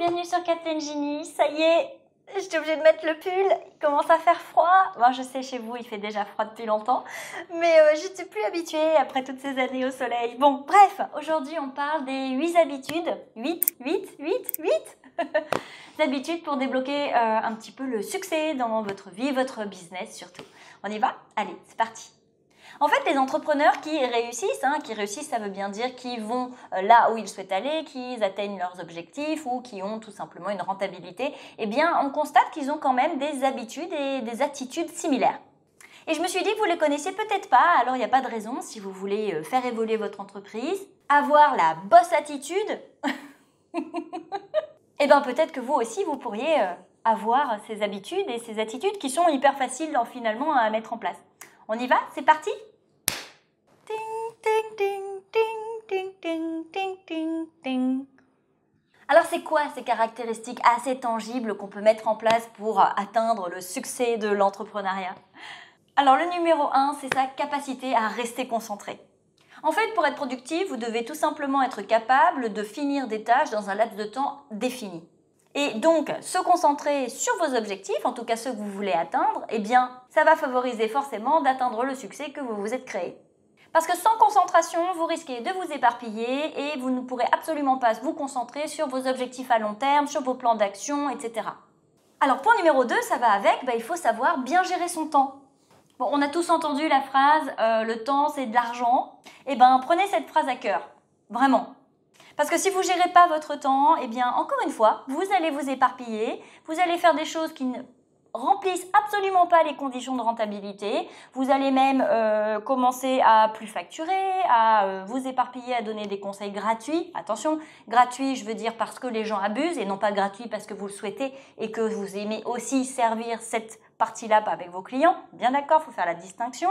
bienvenue sur Kathleen Genie. Ça y est, j'étais obligée de mettre le pull, il commence à faire froid. Moi, je sais, chez vous, il fait déjà froid depuis longtemps, mais euh, je n'étais plus habituée après toutes ces années au soleil. Bon, bref, aujourd'hui, on parle des 8 habitudes. 8, 8, 8, 8 habitudes pour débloquer euh, un petit peu le succès dans votre vie, votre business surtout. On y va? Allez, c'est parti en fait, les entrepreneurs qui réussissent, hein, qui réussissent, ça veut bien dire qu'ils vont euh, là où ils souhaitent aller, qu'ils atteignent leurs objectifs ou qui ont tout simplement une rentabilité, eh bien, on constate qu'ils ont quand même des habitudes et des attitudes similaires. Et je me suis dit que vous les connaissiez peut-être pas, alors il n'y a pas de raison si vous voulez euh, faire évoluer votre entreprise, avoir la bosse attitude. eh bien peut-être que vous aussi vous pourriez euh, avoir ces habitudes et ces attitudes qui sont hyper faciles finalement à mettre en place. On y va? C'est parti alors c'est quoi ces caractéristiques assez tangibles qu'on peut mettre en place pour atteindre le succès de l'entrepreneuriat? Alors le numéro 1, c'est sa capacité à rester concentré. En fait, pour être productif, vous devez tout simplement être capable de finir des tâches dans un laps de temps défini. Et donc, se concentrer sur vos objectifs, en tout cas ceux que vous voulez atteindre, eh bien, ça va favoriser forcément d'atteindre le succès que vous vous êtes créé. Parce que sans concentration, vous risquez de vous éparpiller et vous ne pourrez absolument pas vous concentrer sur vos objectifs à long terme, sur vos plans d'action, etc. Alors point numéro 2, ça va avec, bah, il faut savoir bien gérer son temps. On a tous entendu la phrase euh, le temps c'est de l'argent. Eh bien, prenez cette phrase à cœur. Vraiment. Parce que si vous gérez pas votre temps, eh bien, encore une fois, vous allez vous éparpiller, vous allez faire des choses qui ne remplissent absolument pas les conditions de rentabilité. Vous allez même euh, commencer à plus facturer, à euh, vous éparpiller, à donner des conseils gratuits. Attention, gratuit, je veux dire parce que les gens abusent et non pas gratuit parce que vous le souhaitez et que vous aimez aussi servir cette partie-là avec vos clients. Bien d'accord, il faut faire la distinction.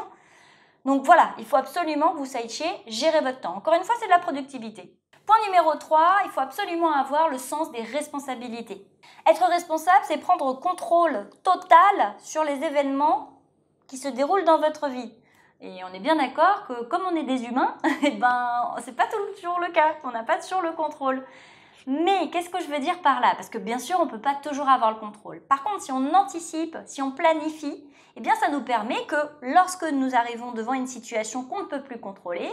Donc voilà, il faut absolument que vous sachiez gérer votre temps. Encore une fois, c'est de la productivité. Point numéro 3, il faut absolument avoir le sens des responsabilités. Être responsable, c'est prendre contrôle total sur les événements qui se déroulent dans votre vie. Et on est bien d'accord que comme on est des humains, eh ben, c'est pas toujours le cas. On n'a pas toujours le contrôle. Mais qu'est-ce que je veux dire par là? Parce que bien sûr, on ne peut pas toujours avoir le contrôle. Par contre, si on anticipe, si on planifie, eh bien, ça nous permet que lorsque nous arrivons devant une situation qu'on ne peut plus contrôler,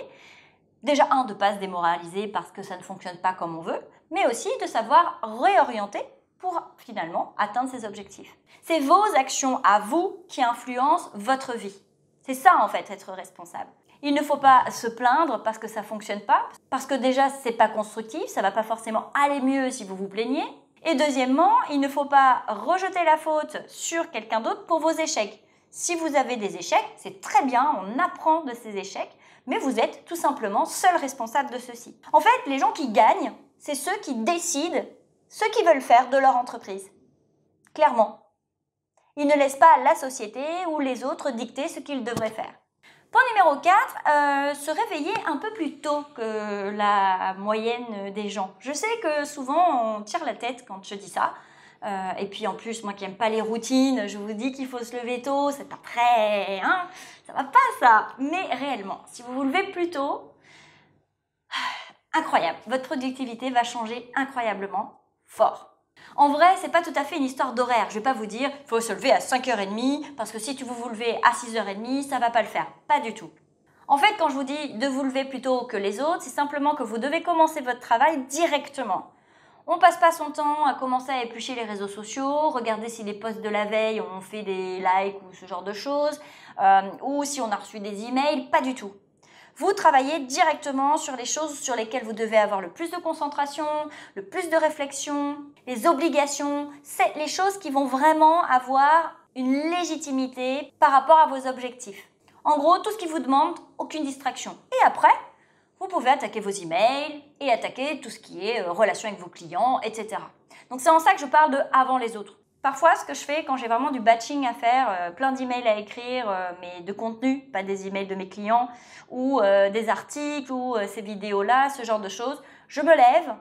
déjà, un, de ne pas se démoraliser parce que ça ne fonctionne pas comme on veut, mais aussi de savoir réorienter pour finalement atteindre ses objectifs. C'est vos actions à vous qui influencent votre vie. C'est ça en fait être responsable. Il ne faut pas se plaindre parce que ça fonctionne pas, parce que déjà c'est pas constructif, ça va pas forcément aller mieux si vous vous plaignez. Et deuxièmement, il ne faut pas rejeter la faute sur quelqu'un d'autre pour vos échecs. Si vous avez des échecs, c'est très bien, on apprend de ces échecs, mais vous êtes tout simplement seul responsable de ceux-ci. En fait, les gens qui gagnent, c'est ceux qui décident ce qu'ils veulent faire de leur entreprise. Clairement. Ils ne laissent pas la société ou les autres dicter ce qu'ils devraient faire. Point numéro 4, euh, se réveiller un peu plus tôt que la moyenne des gens. Je sais que souvent on tire la tête quand je dis ça. Euh, et puis en plus, moi qui n'aime pas les routines, je vous dis qu'il faut se lever tôt, c'est pas très... Hein ça va pas ça Mais réellement, si vous vous levez plus tôt, incroyable, votre productivité va changer incroyablement fort. En vrai, c'est pas tout à fait une histoire d'horaire. Je vais pas vous dire, faut se lever à 5h30 parce que si tu vous vous levez à 6h30, ça va pas le faire. Pas du tout. En fait, quand je vous dis de vous lever plus tôt que les autres, c'est simplement que vous devez commencer votre travail directement. On passe pas son temps à commencer à éplucher les réseaux sociaux, regarder si les posts de la veille ont fait des likes ou ce genre de choses, euh, ou si on a reçu des emails, pas du tout. Vous travaillez directement sur les choses sur lesquelles vous devez avoir le plus de concentration, le plus de réflexion, les obligations, c'est les choses qui vont vraiment avoir une légitimité par rapport à vos objectifs. En gros, tout ce qui vous demande, aucune distraction. Et après, vous pouvez attaquer vos emails et attaquer tout ce qui est euh, relation avec vos clients, etc. Donc c'est en ça que je parle de avant les autres. Parfois, ce que je fais quand j'ai vraiment du batching à faire, euh, plein d'emails à écrire, euh, mais de contenu, pas des emails de mes clients, ou des articles, ou ces vidéos-là, ce genre de choses, je me lève,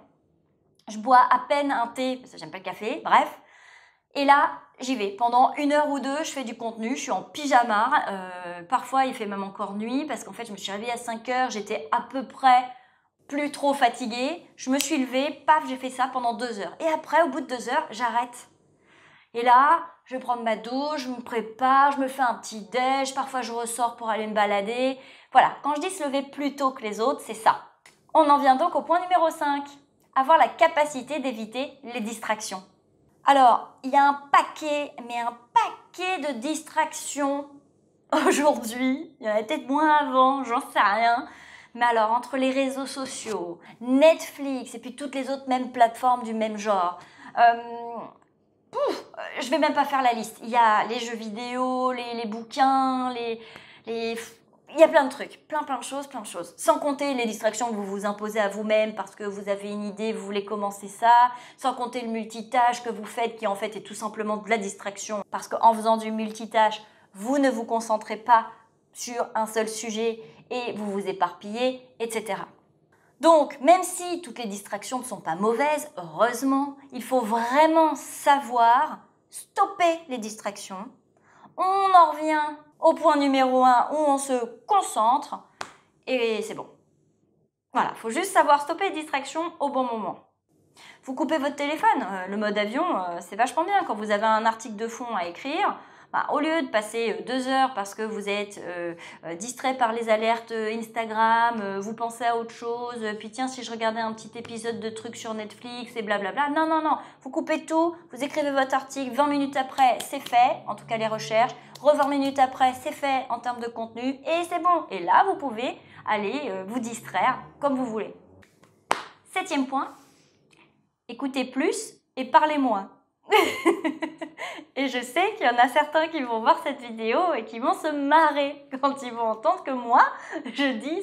je bois à peine un thé, parce que j'aime pas le café, bref, et là, j'y vais. Pendant une heure ou deux, je fais du contenu, je suis en pyjama. parfois, il fait même encore nuit, parce qu'en fait, je me suis réveillée à 5 heures, j'étais à peu près plus trop fatiguée, je me suis levée, paf, j'ai fait ça pendant deux heures. Et après, au bout de deux heures, j'arrête. Et là, je vais prendre ma douche, je me prépare, je me fais un petit déj, parfois je ressors pour aller me balader. Voilà, quand je dis se lever plus tôt que les autres, c'est ça. On en vient donc au point numéro 5, avoir la capacité d'éviter les distractions. Alors, il y a un paquet, mais un paquet de distractions aujourd'hui. Il y en a peut-être moins avant, j'en sais rien. Mais alors, entre les réseaux sociaux, Netflix et puis toutes les autres mêmes plateformes du même genre, euh, je vais même pas faire la liste. Il y a les jeux vidéo, les, bouquins, les, il y a plein de trucs, plein plein de choses, plein de choses. Sans compter les distractions que vous vous imposez à vous-même parce que vous avez une idée, vous voulez commencer ça. Sans compter le multitâche que vous faites qui en fait est tout simplement de la distraction parce qu'en faisant du multitâche, vous ne vous concentrez pas sur un seul sujet et vous vous éparpillez, etc. Donc, même si toutes les distractions ne sont pas mauvaises, heureusement, il faut vraiment savoir stopper les distractions. On en revient au point numéro 1 où on se concentre et c'est bon. Voilà, il faut juste savoir stopper les distractions au bon moment. Vous coupez votre téléphone, euh, le mode avion, euh, c'est vachement bien quand vous avez un article de fond à écrire au lieu de passer euh, deux heures parce que vous êtes euh, euh, distrait par les alertes Instagram, vous pensez à autre chose, puis tiens, si je regardais un petit épisode de trucs sur Netflix et blablabla. Non, non, non, vous coupez tout, vous écrivez votre article, 20 minutes après, c'est fait, en tout cas les recherches, re 20 minutes après, c'est fait en termes de contenu, et c'est bon. Et là, vous pouvez aller vous distraire comme vous voulez. Septième point, écoutez plus et parlez moins. et je sais qu'il y en a certains qui vont voir cette vidéo et qui vont se marrer quand ils vont entendre que moi, je dis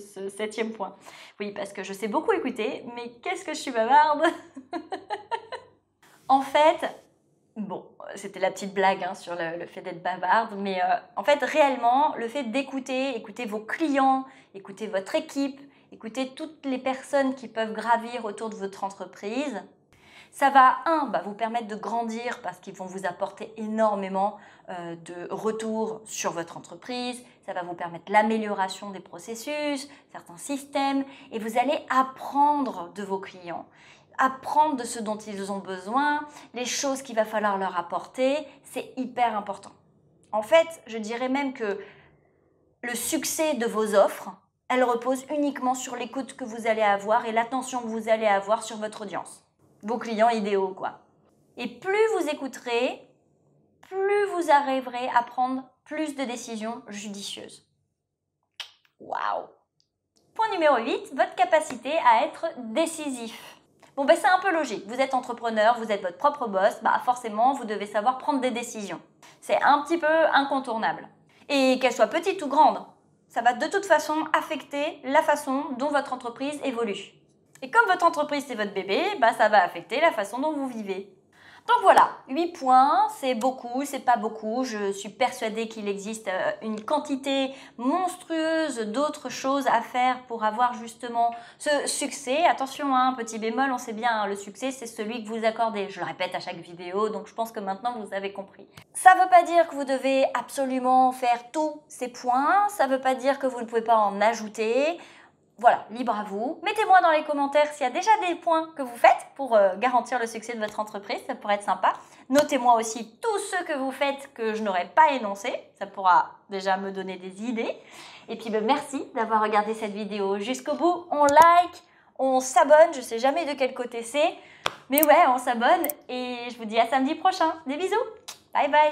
ce, septième point. Oui, parce que je sais beaucoup écouter, mais qu'est-ce que je suis bavarde En fait, bon, c'était la petite blague hein, sur le, fait d'être bavarde, mais euh, en fait, réellement, le fait d'écouter, écouter vos clients, écouter votre équipe, écouter toutes les personnes qui peuvent gravir autour de votre entreprise, ça va, un, bah, vous permettre de grandir parce qu'ils vont vous apporter énormément euh, de retours sur votre entreprise. Ça va vous permettre l'amélioration des processus, certains systèmes, et vous allez apprendre de vos clients apprendre de ce dont ils ont besoin, les choses qu'il va falloir leur apporter, c'est hyper important. En fait, je dirais même que le succès de vos offres, elle repose uniquement sur l'écoute que vous allez avoir et l'attention que vous allez avoir sur votre audience vos clients idéaux, quoi. Et plus vous écouterez, plus vous arriverez à prendre plus de décisions judicieuses. Waouh Point numéro 8, votre capacité à être décisif. Bon, ben c'est un peu logique. Vous êtes entrepreneur, vous êtes votre propre boss, bah forcément, vous devez savoir prendre des décisions. C'est un petit peu incontournable. Et qu'elle soit petite ou grande, ça va de toute façon affecter la façon dont votre entreprise évolue. Et comme votre entreprise c'est votre bébé, bah, ça va affecter la façon dont vous vivez. Donc voilà, 8 points, c'est beaucoup, c'est pas beaucoup. Je suis persuadée qu'il existe euh, une quantité monstrueuse d'autres choses à faire pour avoir justement ce succès. Attention, hein, petit bémol, on sait bien, hein, le succès c'est celui que vous accordez. Je le répète à chaque vidéo, donc je pense que maintenant vous avez compris. Ça veut pas dire que vous devez absolument faire tous ces points, ça veut pas dire que vous ne pouvez pas en ajouter. Voilà, libre à vous. Mettez-moi dans les commentaires s'il y a déjà des points que vous faites pour euh, garantir le succès de votre entreprise, ça pourrait être sympa. Notez-moi aussi tous ceux que vous faites que je n'aurais pas énoncés, ça pourra déjà me donner des idées. Et puis ben, merci d'avoir regardé cette vidéo jusqu'au bout. On like, on s'abonne, je sais jamais de quel côté c'est, mais ouais, on s'abonne et je vous dis à samedi prochain. Des bisous, bye bye